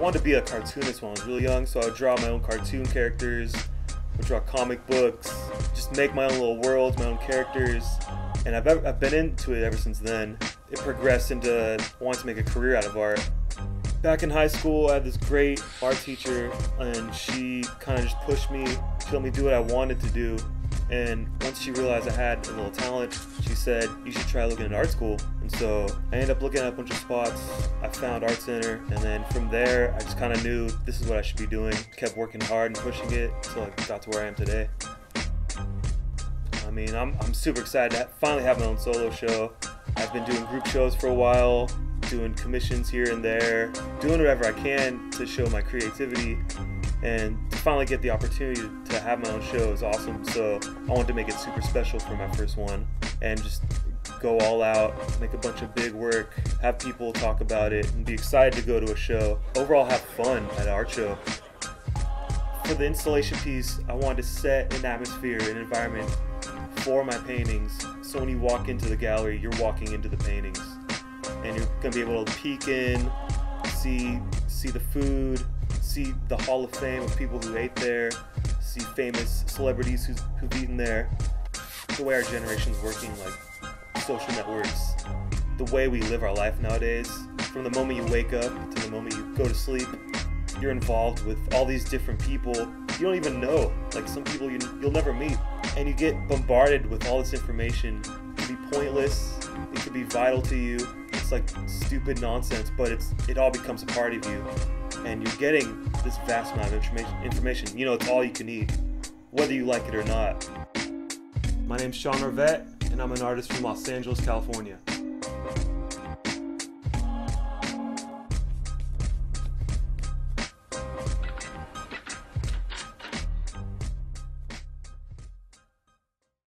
wanted to be a cartoonist when I was really young, so I would draw my own cartoon characters, would draw comic books, just make my own little worlds, my own characters. And I've, ever, I've been into it ever since then. It progressed into wanting to make a career out of art. Back in high school, I had this great art teacher, and she kind of just pushed me, she let me do what I wanted to do. And once she realized I had a little talent, she said, You should try looking at art school. And so I ended up looking at a bunch of spots. I found Art Center. And then from there, I just kind of knew this is what I should be doing. Kept working hard and pushing it until I got to where I am today. I mean, I'm, I'm super excited to finally have my own solo show. I've been doing group shows for a while, doing commissions here and there, doing whatever I can to show my creativity and to finally get the opportunity to have my own show is awesome. So I wanted to make it super special for my first one and just go all out, make a bunch of big work, have people talk about it, and be excited to go to a show. Overall, have fun at art show. For the installation piece, I wanted to set an atmosphere, an environment for my paintings. So when you walk into the gallery, you're walking into the paintings, and you're gonna be able to peek in, see see the food, see the Hall of Fame of people who ate there, see famous celebrities who's, who've eaten there. The way our generation's working, like social networks, the way we live our life nowadays, from the moment you wake up to the moment you go to sleep, you're involved with all these different people you don't even know. Like some people you, you'll never meet. And you get bombarded with all this information. It could be pointless, it could be vital to you. It's like stupid nonsense, but it's it all becomes a part of you and you're getting this vast amount of information. Information, you know, it's all you can eat, whether you like it or not. My name's Sean Norvet, and I'm an artist from Los Angeles, California.